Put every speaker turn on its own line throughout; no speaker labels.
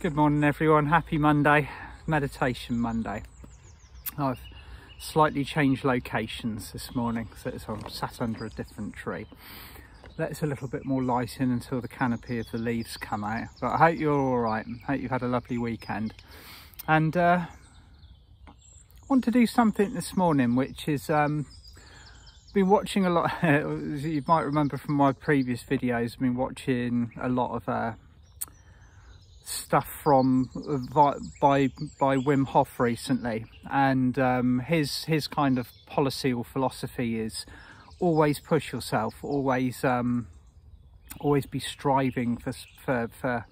Good morning everyone, happy Monday, meditation Monday. I've slightly changed locations this morning, so I'm sat under a different tree. Let's a little bit more light in until the canopy of the leaves come out. But I hope you're all right, I hope you've had a lovely weekend. And uh, want to do something this morning which is um, been watching a lot you might remember from my previous videos I've been watching a lot of uh, stuff from uh, by by Wim Hof recently. And um, his his kind of policy or philosophy is always push yourself always um, always be striving for, for for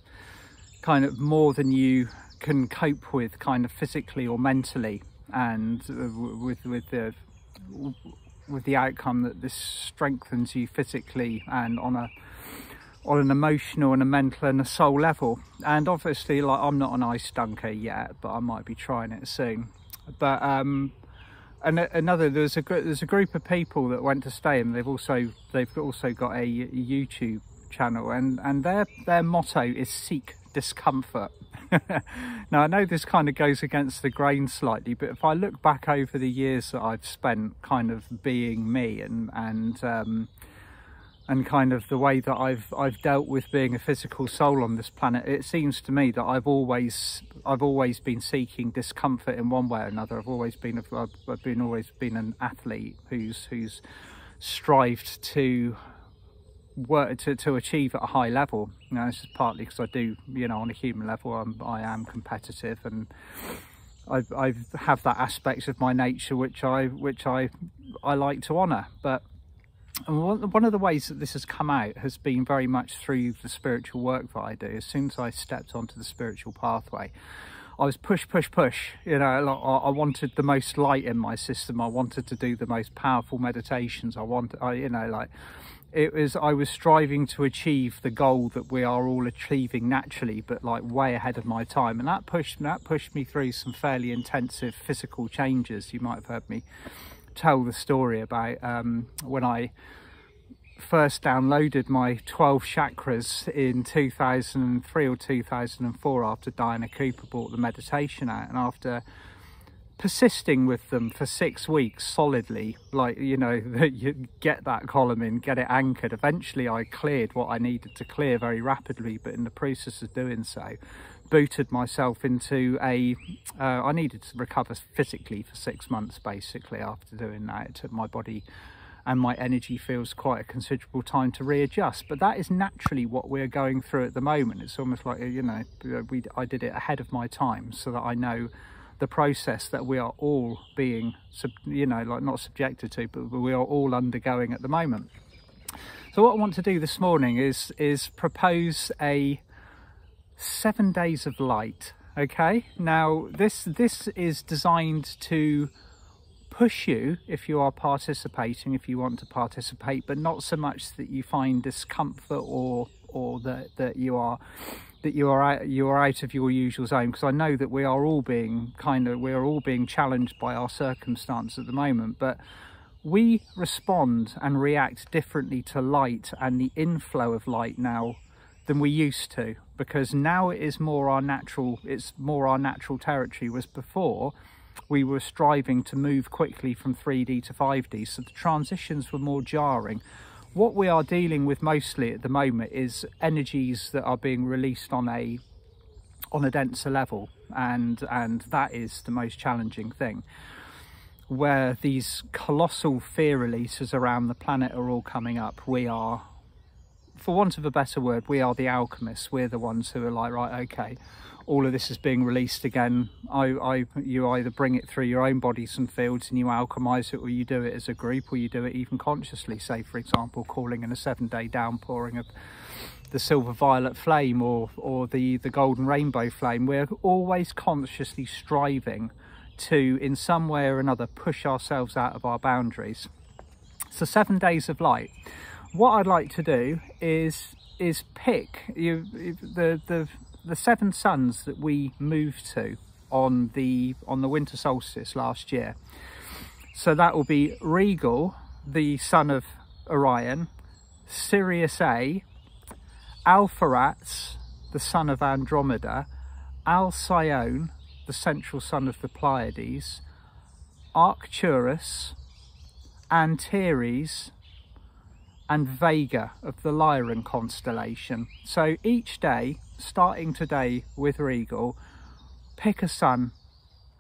kind of more than you can cope with kind of physically or mentally. And uh, with with the with the outcome that this strengthens you physically and on a on an emotional and a mental and a soul level. And obviously like i'm not an ice dunker yet but i might be trying it soon. But um and another there's a there's a group of people that went to stay and they've also they've also got a youtube channel and and their their motto is seek discomfort. Now I know this kind of goes against the grain slightly, but if I look back over the years that I've spent kind of being me and and um, and kind of the way that I've I've dealt with being a physical soul on this planet, it seems to me that I've always I've always been seeking discomfort in one way or another. I've always been I've, I've been always been an athlete who's who's strived to work to, to achieve at a high level you know this is partly because I do you know on a human level I'm, I am competitive and I, I have that aspect of my nature which I which I I like to honor but one of the ways that this has come out has been very much through the spiritual work that I do as soon as I stepped onto the spiritual pathway I was push, push, push. You know, I wanted the most light in my system. I wanted to do the most powerful meditations. I wanted, I, you know, like it was I was striving to achieve the goal that we are all achieving naturally but like way ahead of my time and that pushed that pushed me through some fairly intensive physical changes you might have heard me tell the story about um, when I first downloaded my 12 chakras in 2003 or 2004 after Diana Cooper bought the meditation out and after persisting with them for six weeks solidly like you know that you get that column in get it anchored eventually i cleared what i needed to clear very rapidly but in the process of doing so booted myself into a. Uh, I needed to recover physically for six months basically after doing that it took my body and my energy feels quite a considerable time to readjust but that is naturally what we're going through at the moment it's almost like you know we i did it ahead of my time so that i know the process that we are all being, you know, like not subjected to, but we are all undergoing at the moment. So what I want to do this morning is is propose a seven days of light. Okay, now this this is designed to push you if you are participating, if you want to participate, but not so much that you find discomfort or or that that you are that you are out, you are out of your usual zone because I know that we are all being kind of we are all being challenged by our circumstance at the moment but we respond and react differently to light and the inflow of light now than we used to because now it is more our natural it's more our natural territory was before we were striving to move quickly from 3D to 5D so the transitions were more jarring. What we are dealing with mostly at the moment is energies that are being released on a on a denser level and and that is the most challenging thing where these colossal fear releases around the planet are all coming up. We are for want of a better word we are the alchemists we're the ones who are like right okay all of this is being released again. I, I, you either bring it through your own bodies and fields and you alchemize it, or you do it as a group, or you do it even consciously. Say, for example, calling in a seven-day downpouring of the silver violet flame or or the the golden rainbow flame. We're always consciously striving to, in some way or another, push ourselves out of our boundaries. So, seven days of light. What I'd like to do is is pick you the the the seven suns that we moved to on the on the winter solstice last year. So that will be Rigel, the sun of Orion, Sirius A, Alpheratz, the sun of Andromeda, Alcyone, the central sun of the Pleiades, Arcturus, and Antares, and Vega of the Lyran constellation. So each day, starting today with Rigel, pick a sun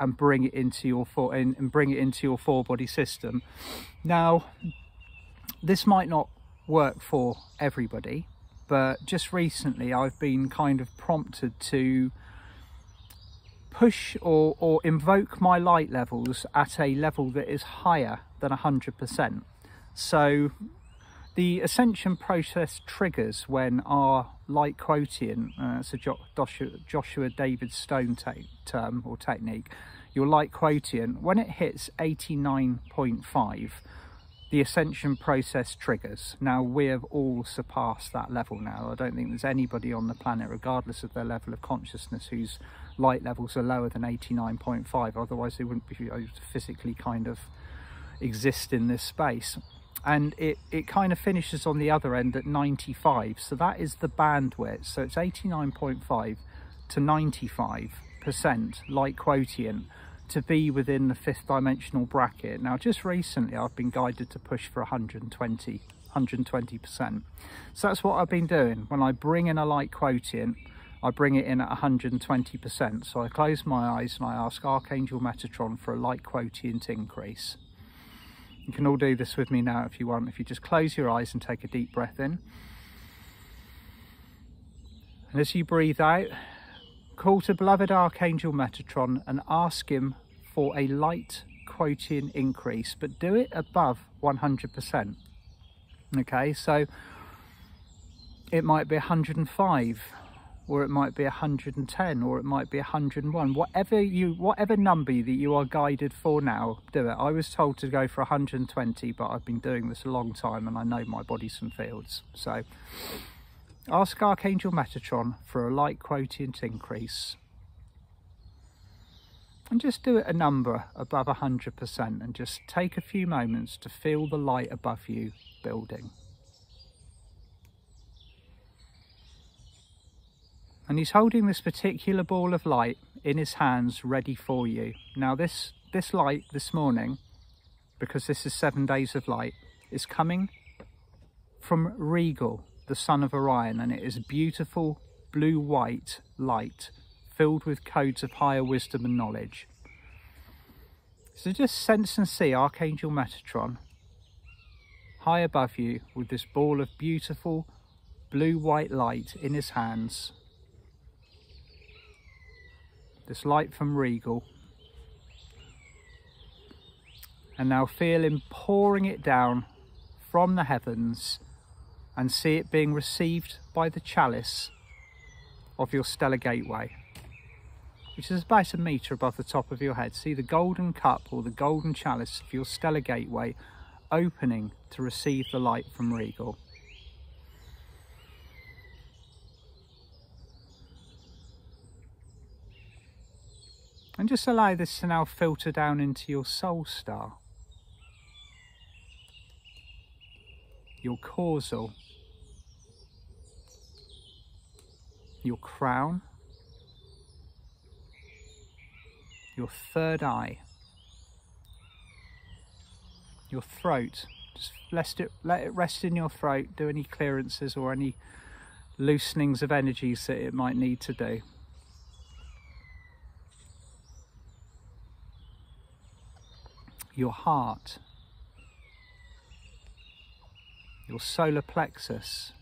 and bring it into your four and bring it into your four body system. Now, this might not work for everybody, but just recently I've been kind of prompted to push or, or invoke my light levels at a level that is higher than 100%. So the ascension process triggers when our light quotient, uh, it's a Joshua, Joshua David Stone term or technique, your light quotient, when it hits 89.5, the ascension process triggers. Now we have all surpassed that level now. I don't think there's anybody on the planet, regardless of their level of consciousness, whose light levels are lower than 89.5. Otherwise they wouldn't be able to physically kind of exist in this space. And it, it kind of finishes on the other end at 95. So that is the bandwidth. So it's 89.5 to 95% light quotient to be within the fifth dimensional bracket. Now, just recently, I've been guided to push for 120, 120%. So that's what I've been doing. When I bring in a light quotient, I bring it in at 120%. So I close my eyes and I ask Archangel Metatron for a light quotient increase. You can all do this with me now if you want. If you just close your eyes and take a deep breath in. And as you breathe out, Call to beloved Archangel Metatron and ask him for a light quotient increase, but do it above 100%. Okay, so it might be 105 or it might be 110 or it might be 101 whatever you whatever number that you are guided for now do it i was told to go for 120 but i've been doing this a long time and i know my bodies and fields so Ask Archangel Metatron for a light quotient increase. And just do it a number above 100% and just take a few moments to feel the light above you building. And he's holding this particular ball of light in his hands ready for you. Now this, this light this morning, because this is seven days of light, is coming from Rigel, the Sun of Orion and it is beautiful blue-white light filled with codes of higher wisdom and knowledge. So just sense and see Archangel Metatron high above you with this ball of beautiful blue-white light in his hands. This light from Rigel. And now feel him pouring it down from the heavens and see it being received by the chalice of your stellar gateway, which is about a metre above the top of your head. See the golden cup or the golden chalice of your stellar gateway opening to receive the light from Rigel. And just allow this to now filter down into your soul star, your causal your crown, your third eye, your throat. Just let it, let it rest in your throat. Do any clearances or any loosenings of energies that it might need to do. Your heart, your solar plexus,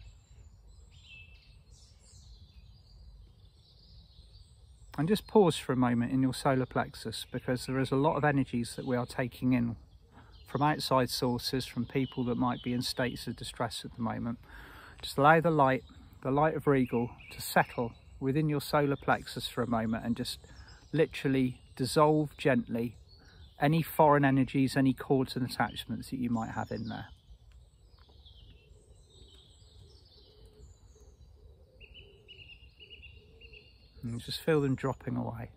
and just pause for a moment in your solar plexus because there is a lot of energies that we are taking in from outside sources, from people that might be in states of distress at the moment. Just allow the light, the light of Rigel, to settle within your solar plexus for a moment and just literally dissolve gently any foreign energies, any cords and attachments that you might have in there. and just feel them dropping away.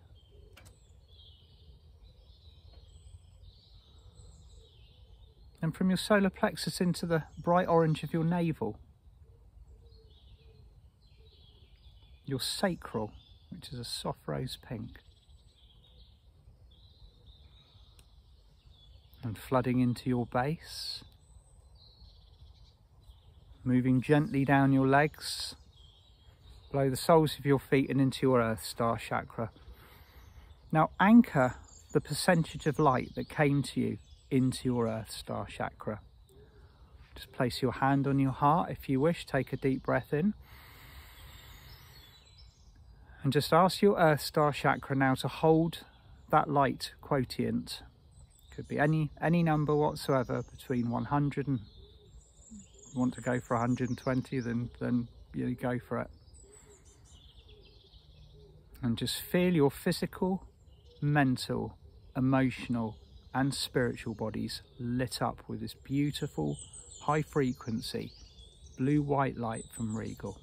And from your solar plexus into the bright orange of your navel, your sacral, which is a soft rose pink. And flooding into your base, moving gently down your legs, below the soles of your feet and into your earth star chakra. Now anchor the percentage of light that came to you into your earth star chakra. Just place your hand on your heart if you wish, take a deep breath in. And just ask your earth star chakra now to hold that light quotient. Could be any any number whatsoever between 100 and want to go for 120 then then you go for it. And just feel your physical mental emotional and spiritual bodies lit up with this beautiful high frequency blue white light from Rigel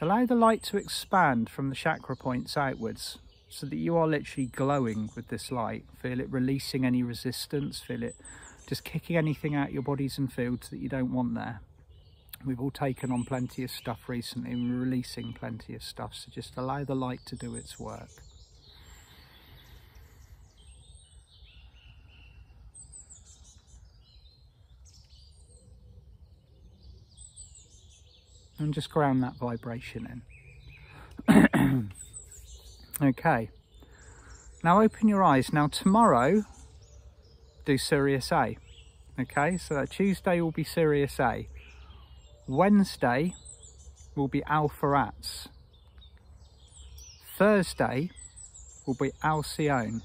allow the light to expand from the chakra points outwards so that you are literally glowing with this light. Feel it releasing any resistance, feel it just kicking anything out your bodies and fields that you don't want there. We've all taken on plenty of stuff recently and we're releasing plenty of stuff, so just allow the light to do its work. And just ground that vibration in. Okay. Now open your eyes. Now tomorrow, do Sirius A. Okay, so that Tuesday will be Sirius A. Wednesday will be Alpheratz. Thursday will be Alcyone.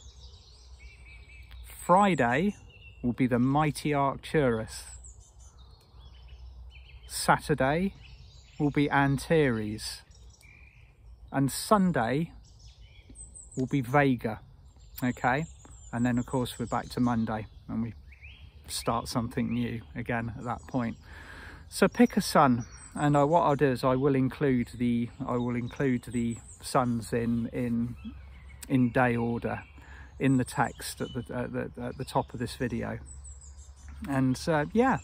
Friday will be the mighty Arcturus. Saturday will be Antares. And Sunday will be Vega, okay? And then of course we're back to Monday and we start something new again at that point. So pick a sun and uh, what I'll do is I will include the I will include the suns in in in day order in the text at the, at the, at the top of this video and uh, yeah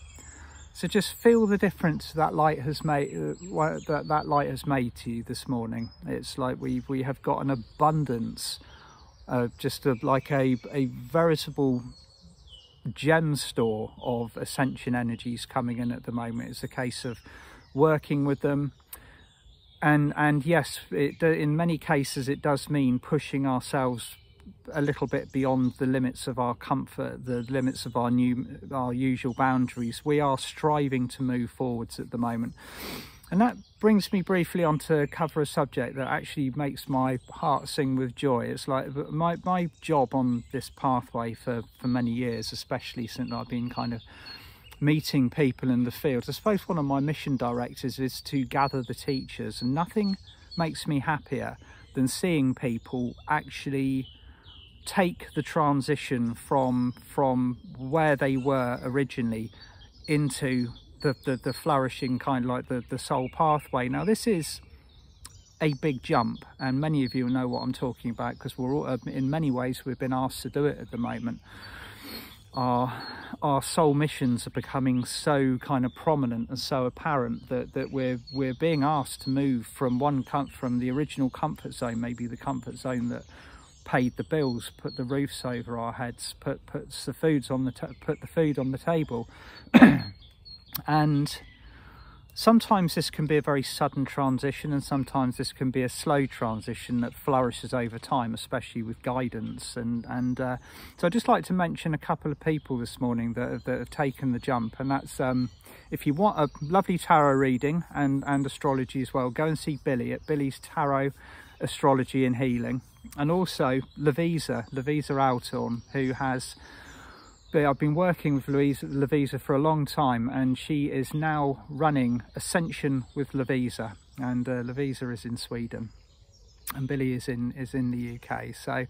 so just feel the difference that light has made uh, that that light has made to you this morning. It's like we we have got an abundance, uh, just a, like a a veritable gem store of ascension energies coming in at the moment. It's a case of working with them. And, and yes, it, in many cases, it does mean pushing ourselves a little bit beyond the limits of our comfort, the limits of our new, our usual boundaries. We are striving to move forwards at the moment. And that brings me briefly on to cover a subject that actually makes my heart sing with joy. It's like my, my job on this pathway for, for many years, especially since I've been kind of meeting people in the field. I suppose one of my mission directives is to gather the teachers and nothing makes me happier than seeing people actually take the transition from from where they were originally into the, the, the flourishing kind of like the, the soul pathway. Now this is a big jump and many of you know what I'm talking about because we're all, uh, in many ways we've been asked to do it at the moment. Our, our soul missions are becoming so kind of prominent and so apparent that, that we're we're being asked to move from one from the original comfort zone, maybe the comfort zone that paid the bills, put the roofs over our heads, put puts the foods on the put the food on the table, and sometimes this can be a very sudden transition, and sometimes this can be a slow transition that flourishes over time, especially with guidance. And and uh, so I'd just like to mention a couple of people this morning that have, that have taken the jump, and that's um, if you want a lovely tarot reading and and astrology as well, go and see Billie at Billie's Tarot Astrology and Healing and also Lovisa, Lovisa Altorn, who has I've been working with Louise Lovisa for a long time and she is now running Ascension with Lovisa. And uh, Lovisa is in Sweden. And Billie is in is in the UK so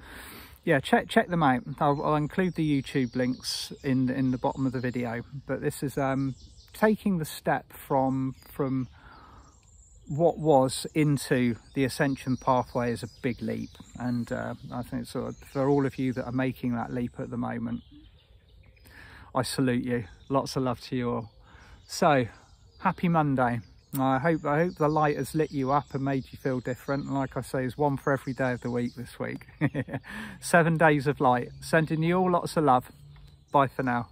yeah check check them out. I'll, I'll include the YouTube links in in the bottom of the video. But this is um taking the step from from what was into the ascension pathway is a big leap and uh, I think of for all of you that are making that leap at the moment I salute you lots of love to you all so happy Monday I hope I hope the light has lit you up and made you feel different. Like I say, there's one for every day of the week this week. Seven days of light. Sending you all lots of love. Bye for now.